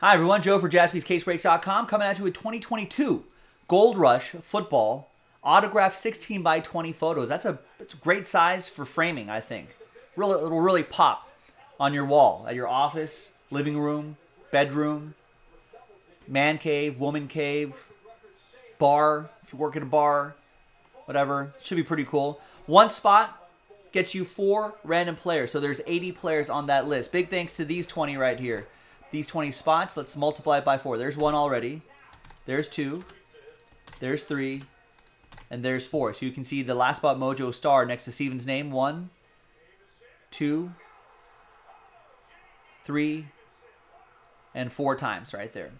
Hi, everyone. Joe for jaspyscasebreaks.com coming at you with 2022 Gold Rush Football autographed 16 by 20 photos. That's a, that's a great size for framing, I think. Really, it'll really pop on your wall at your office, living room, bedroom, man cave, woman cave, bar, if you work at a bar, whatever. Should be pretty cool. One spot gets you four random players. So there's 80 players on that list. Big thanks to these 20 right here these 20 spots. Let's multiply it by 4. There's one already. There's two. There's three. And there's four. So you can see the last spot Mojo star next to Steven's name. One, two, three, and four times right there.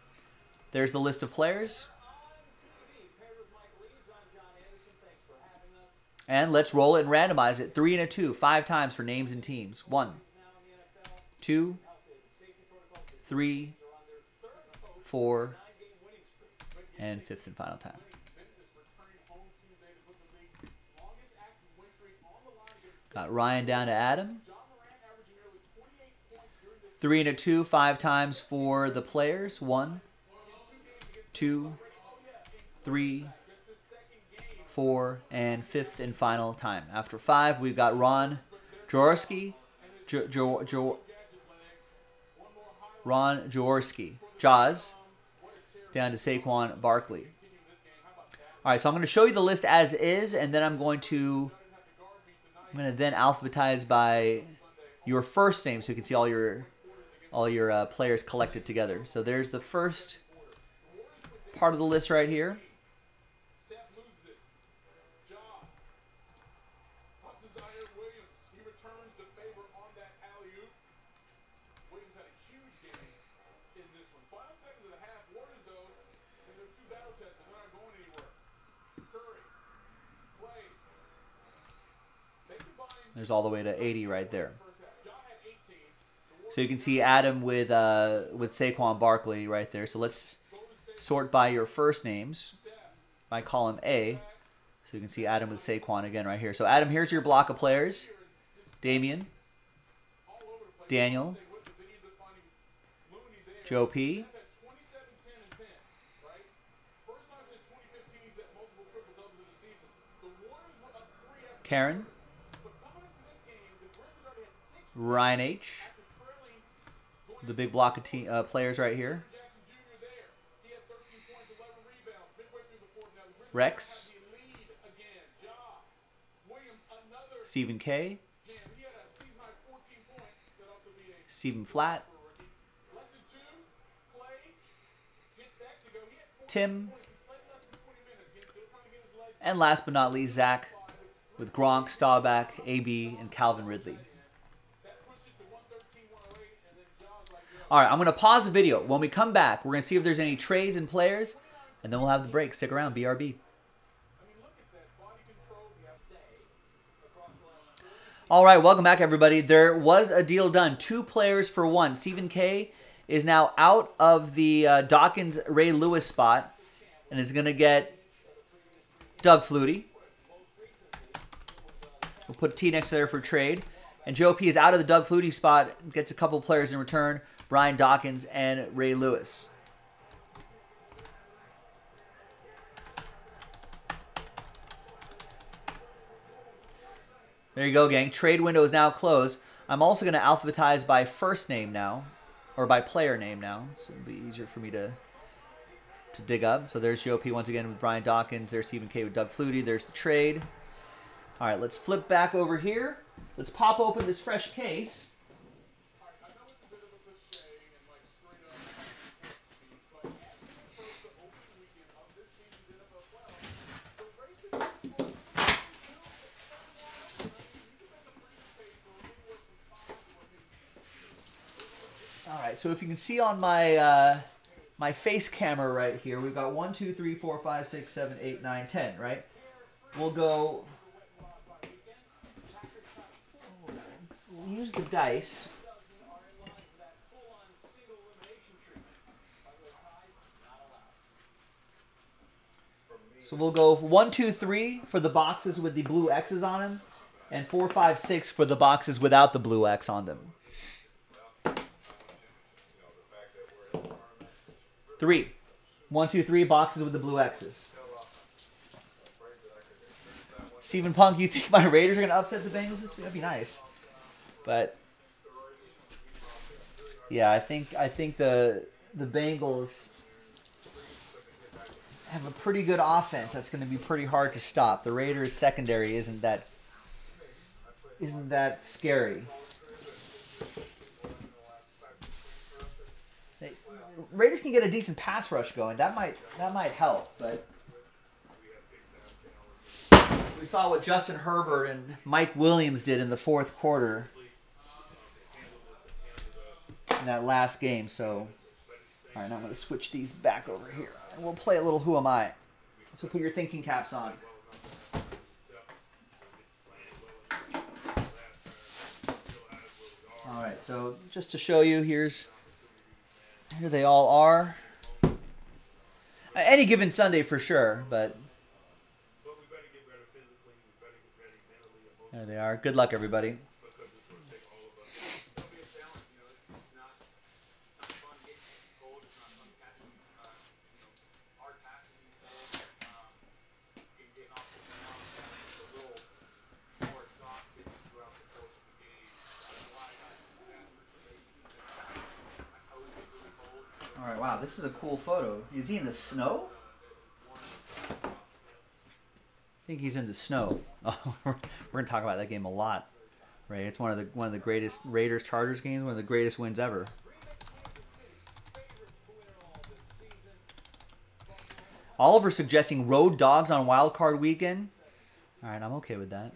There's the list of players. And let's roll it and randomize it. Three and a two. Five times for names and teams. One, two, three, four, and fifth and final time. Got Ryan down to Adam. Three and a two, five times for the players. One, two, three, four, and fifth and final time. After five, we've got Ron Jaworski, jo, jo, jo, Ron Jaworski. Jaws. Down to Saquon Barkley. All right, so I'm going to show you the list as is, and then I'm going to I'm going to then alphabetize by your first name, so you can see all your all your uh, players collected together. So there's the first part of the list right here. There's all the way to 80 right there. So you can see Adam with uh, with Saquon Barkley right there. So let's sort by your first names by column A. So you can see Adam with Saquon again right here. So Adam, here's your block of players. Damian, Daniel, Joe P, Karen, Ryan H. The big block of uh, players right here. Rex. Stephen K. Stephen Flat. Tim. And last but not least, Zach with Gronk, Staubach, AB, and Calvin Ridley. All right, I'm going to pause the video. When we come back, we're going to see if there's any trades and players, and then we'll have the break. Stick around, BRB. All right, welcome back, everybody. There was a deal done. Two players for one. Stephen K is now out of the uh, Dawkins Ray Lewis spot, and is going to get Doug Flutie. We'll put T next there for trade. And Joe P is out of the Doug Flutie spot, gets a couple players in return. Brian Dawkins, and Ray Lewis. There you go, gang. Trade window is now closed. I'm also going to alphabetize by first name now, or by player name now, so it'll be easier for me to to dig up. So there's Joe P once again with Brian Dawkins. There's Stephen K with Doug Flutie. There's the trade. All right, let's flip back over here. Let's pop open this fresh case. So if you can see on my uh, my face camera right here, we've got one, two, three, four, five, six, seven, eight, nine, ten. Right? We'll go. We'll use the dice. So we'll go one, two, three for the boxes with the blue X's on them, and four, five, six for the boxes without the blue X on them. Three. One, two, three boxes with the blue X's. Stephen Punk, you think my Raiders are going to upset the Bengals this week? That'd be nice. But yeah, I think I think the the Bengals have a pretty good offense. That's going to be pretty hard to stop. The Raiders secondary isn't that isn't that scary. They, Raiders can get a decent pass rush going. That might that might help, but we saw what Justin Herbert and Mike Williams did in the fourth quarter in that last game. So, all right, now I'm going to switch these back over here, and we'll play a little Who Am I. So put your thinking caps on. All right, so just to show you, here's here they all are. Any given Sunday for sure, but there they are. Good luck, everybody. All right, this is a cool photo. Is he in the snow? I think he's in the snow. Oh, we're gonna talk about that game a lot, right? It's one of the one of the greatest Raiders Chargers games, one of the greatest wins ever. Oliver suggesting road dogs on wild card weekend. All right, I'm okay with that.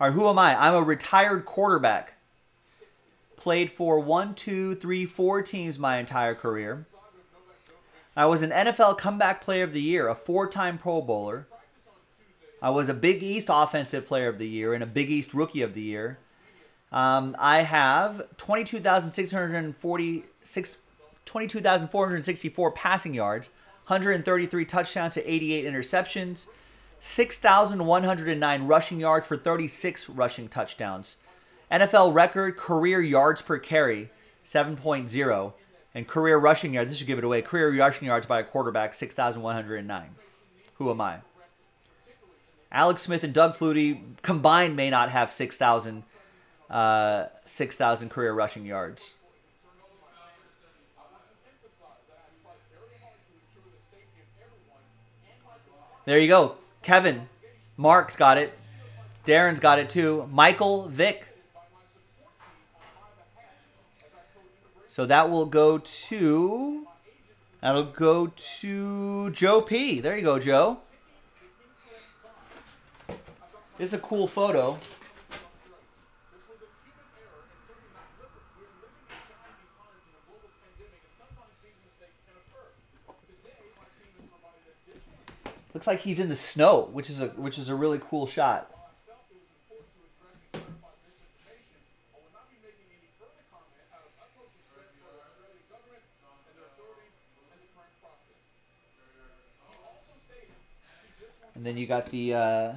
All right, who am I? I'm a retired quarterback. Played for one, two, three, four teams my entire career. I was an NFL Comeback Player of the Year, a four time Pro Bowler. I was a Big East Offensive Player of the Year and a Big East Rookie of the Year. Um, I have 22,646, 22,464 passing yards, 133 touchdowns to 88 interceptions, 6,109 rushing yards for 36 rushing touchdowns. NFL record career yards per carry, 7.0. And career rushing yards, this should give it away. Career rushing yards by a quarterback, 6,109. Who am I? Alex Smith and Doug Flutie combined may not have 6,000 uh, 6,000 career rushing yards. There you go. Kevin. Mark's got it. Darren's got it too. Michael Vick. So that will go to. That'll go to Joe P. There you go, Joe. This is a cool photo. Looks like he's in the snow, which is a which is a really cool shot. And then you got the uh,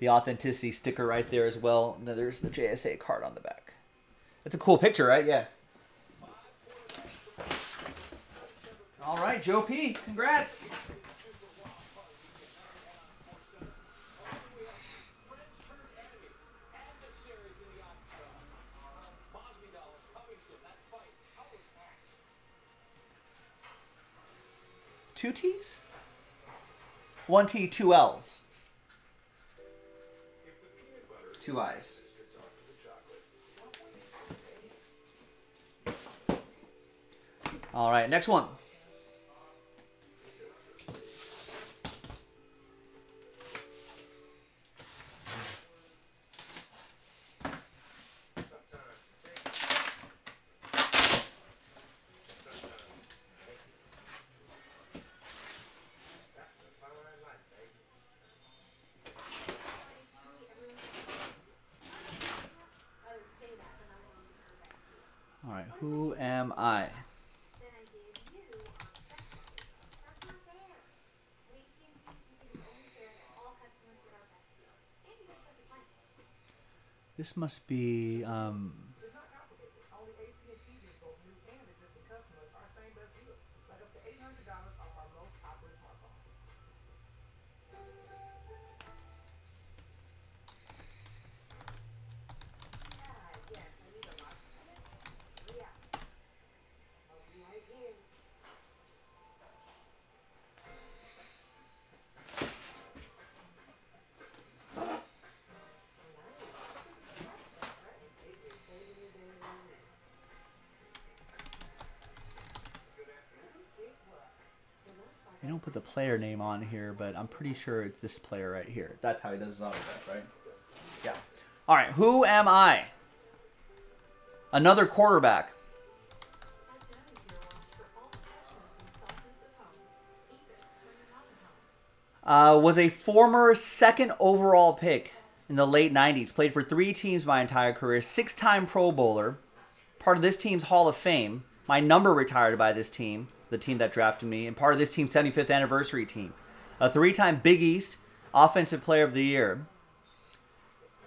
the authenticity sticker right there as well. And then there's the JSA card on the back. It's a cool picture, right? Yeah. All right, Joe P. Congrats. Two T's? One T, two L's. Two I's. All right, next one. This must be um, They don't put the player name on here, but I'm pretty sure it's this player right here. That's how he does his autograph, right? Yeah. All right, who am I? Another quarterback. Uh, was a former second overall pick in the late 90s. Played for three teams my entire career. Six time Pro Bowler. Part of this team's Hall of Fame. My number retired by this team, the team that drafted me, and part of this team's 75th anniversary team. A three time Big East Offensive Player of the Year.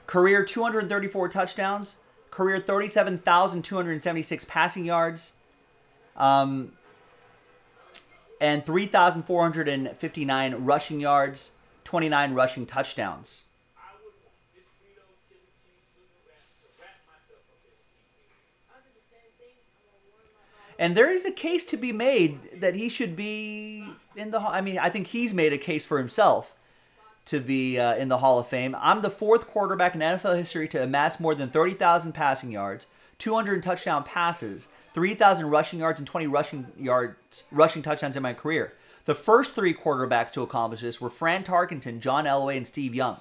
Career 234 touchdowns. Career 37,276 passing yards. Um, and 3,459 rushing yards, 29 rushing touchdowns. And there is a case to be made that he should be in the. Hall. I mean, I think he's made a case for himself to be uh, in the Hall of Fame. I'm the fourth quarterback in NFL history to amass more than 30,000 passing yards, 200 touchdown passes, 3,000 rushing yards and 20 rushing yards, rushing touchdowns in my career. The first three quarterbacks to accomplish this were Fran Tarkenton, John Elway, and Steve Young.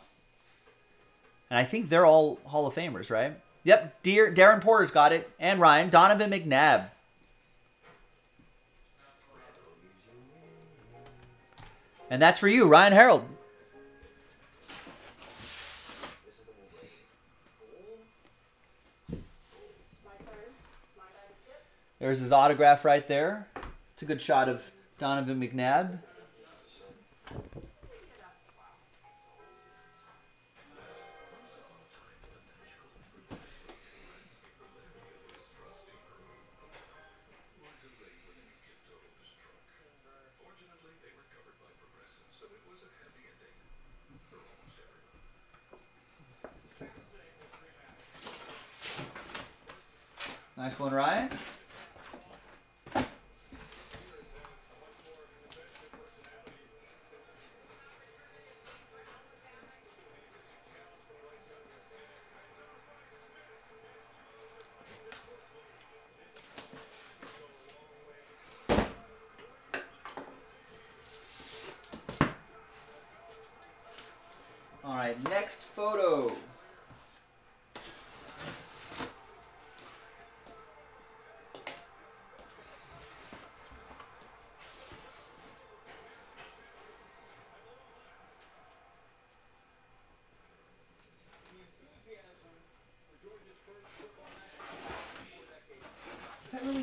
And I think they're all Hall of Famers, right? Yep, Dear, Darren Porter's got it, and Ryan Donovan McNabb. And that's for you, Ryan Harold. There's his autograph right there. It's a good shot of Donovan McNabb. Nice one, Ryan.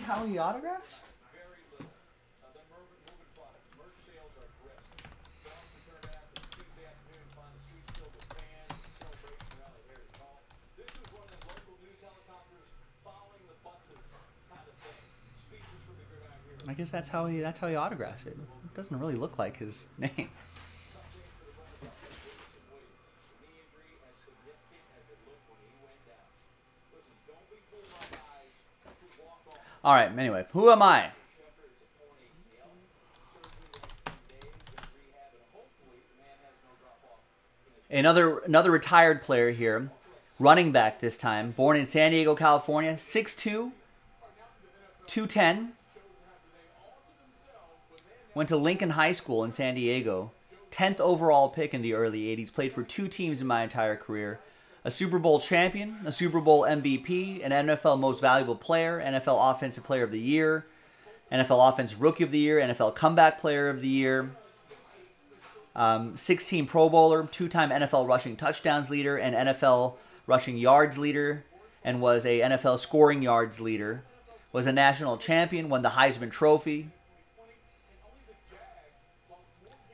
How he autographs? I guess that's how he that's how he autographs it. It doesn't really look like his name. All right. Anyway, who am I? Another another retired player here, running back this time, born in San Diego, California, 6'2", 210. Went to Lincoln High School in San Diego. 10th overall pick in the early 80s. Played for two teams in my entire career. A Super Bowl champion, a Super Bowl MVP, an NFL Most Valuable Player, NFL Offensive Player of the Year, NFL Offensive Rookie of the Year, NFL Comeback Player of the Year, um, 16 Pro Bowler, two time NFL rushing touchdowns leader, and NFL rushing yards leader, and was a NFL scoring yards leader. Was a national champion, won the Heisman Trophy,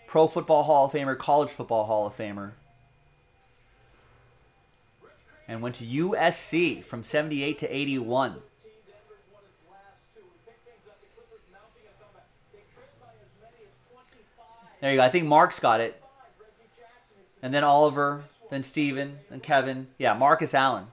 Pro Football Hall of Famer, College Football Hall of Famer. And went to USC from 78 to 81. There you go. I think Mark's got it. And then Oliver, then Steven, then Kevin. Yeah, Marcus Allen.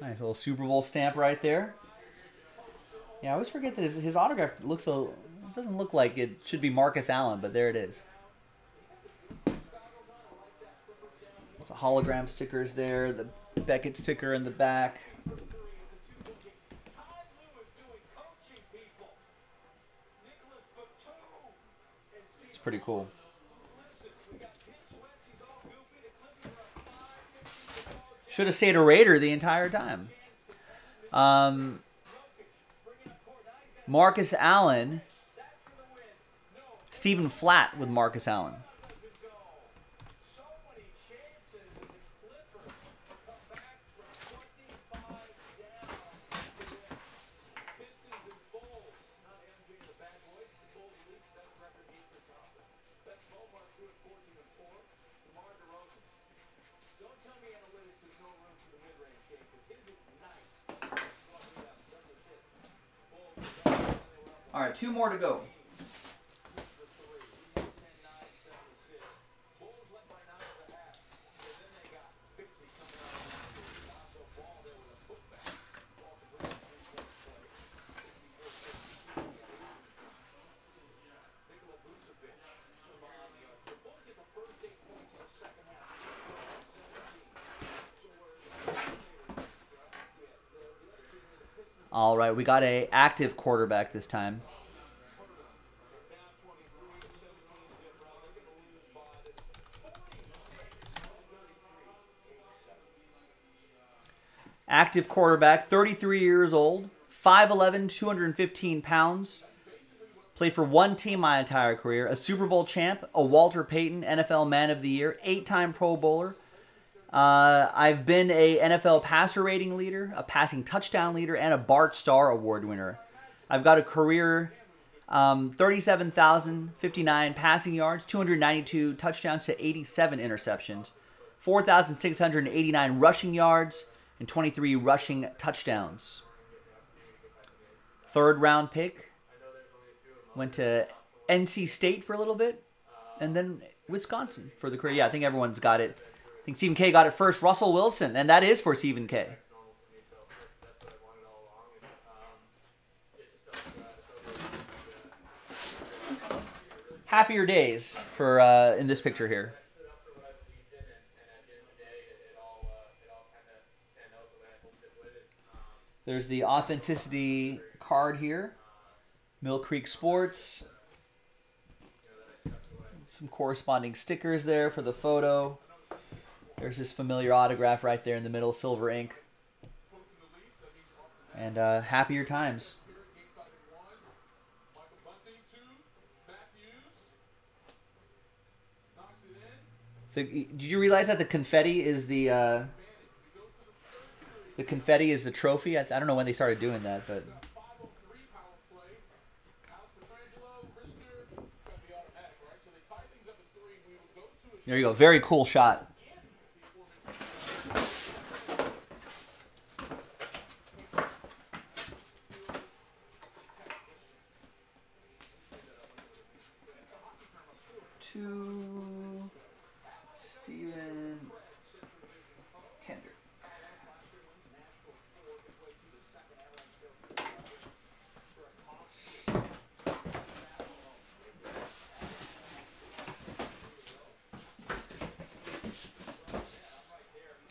Nice little Super Bowl stamp right there. Yeah, I always forget that his, his autograph looks a doesn't look like it should be Marcus Allen, but there it is. It's a hologram stickers there. The Beckett sticker in the back. It's pretty cool. Should have stayed a Raider the entire time. Um, Marcus Allen. Stephen Flat with Marcus Allen. Right, two more to go. All right, we got a active quarterback this time. Active quarterback, 33 years old, 5'11, 215 pounds. Played for one team my entire career, a Super Bowl champ, a Walter Payton NFL Man of the Year, eight time Pro Bowler. Uh, I've been a NFL passer rating leader, a passing touchdown leader, and a Bart Starr Award winner. I've got a career um, 37,059 passing yards, 292 touchdowns to 87 interceptions, 4,689 rushing yards, and 23 rushing touchdowns. Third round pick. Went to NC State for a little bit, and then Wisconsin for the career. Yeah, I think everyone's got it. I think Stephen K got it first. Russell Wilson, and that is for Stephen K. Happier days for uh, in this picture here. There's the authenticity card here. Mill Creek Sports. Some corresponding stickers there for the photo. There's this familiar autograph right there in the middle, silver ink. And uh, happier times. Did you realize that the confetti is the uh, the confetti is the trophy? I, I don't know when they started doing that, but there you go. Very cool shot. To Steven Kendrick.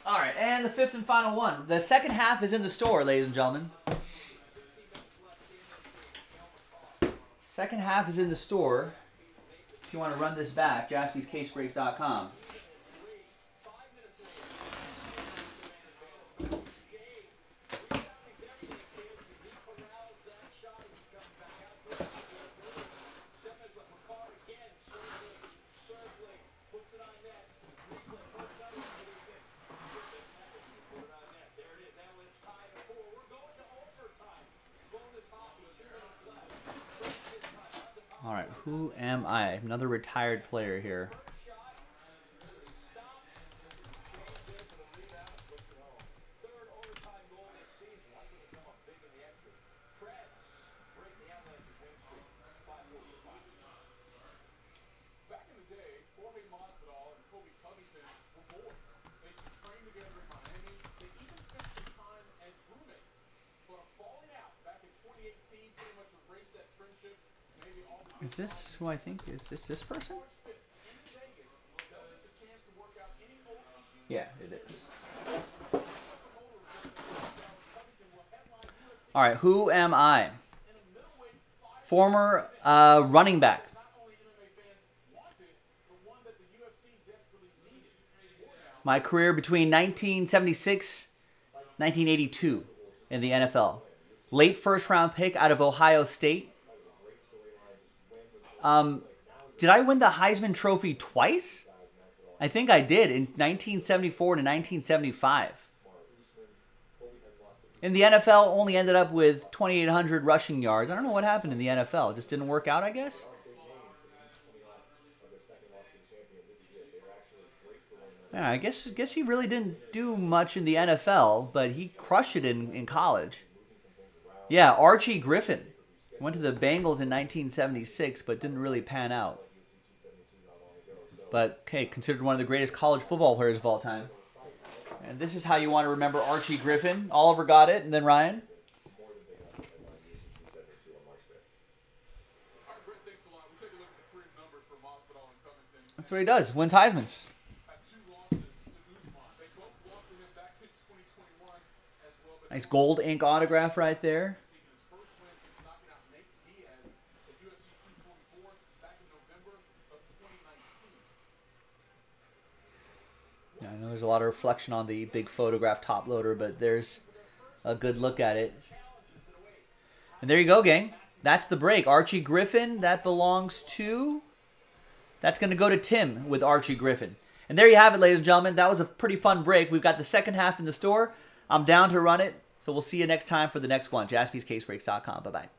All right, and the fifth and final one. The second half is in the store, ladies and gentlemen. Second half is in the store. If you want to run this back, jaspyscasebreaks.com. All right, who am I? Another retired player here. Back in the day, Jorge Masvidal and Colby Covington were boys. They used to train together in Miami. They even spent some time as roommates. But a falling out back in 2018 pretty much erased that friendship. Maybe all the Is this who I think? Is this this person? fit in Vegas. The, the chance to work out any old issues Yeah, it is. All right, who am I? Former uh, running back. not only MMA fans wanted, but one that the UFC desperately needed. More now, My career between 1976 1982 in the NFL. Late first round pick out of Ohio State. Um, did I win the Heisman Trophy twice? I think I did in 1974 to 1975. In the NFL, only ended up with 2,800 rushing yards. I don't know what happened in the NFL. It just didn't work out, I guess. Yeah, I guess guess he really didn't do much in the NFL, but he crushed it in, in college. Yeah, Archie Griffin went to the Bengals in 1976, but didn't really pan out. But okay, considered one of the greatest college football players of all time. And this is how you want to remember Archie Griffin. Oliver got it, and then Ryan. That's what he does. Wins Heisman's. Had two losses to Usman. They both lost to him back in 2021 as well. But Nice gold ink autograph right there. seeking his first win since knocking out Nate Diaz at UFC 244 back in November of 2019. Yeah, I know there's a lot of reflection on the big photograph top loader, but there's a good look at it. And there you go, gang. That's the break. Archie Griffin, that belongs to. That's going to go to Tim with Archie Griffin. And there you have it, ladies and gentlemen. That was a pretty fun break. We've got the second half in the store. I'm down to run it. So we'll see you next time for the next one. JaspysCaseBreaks.com. Bye bye.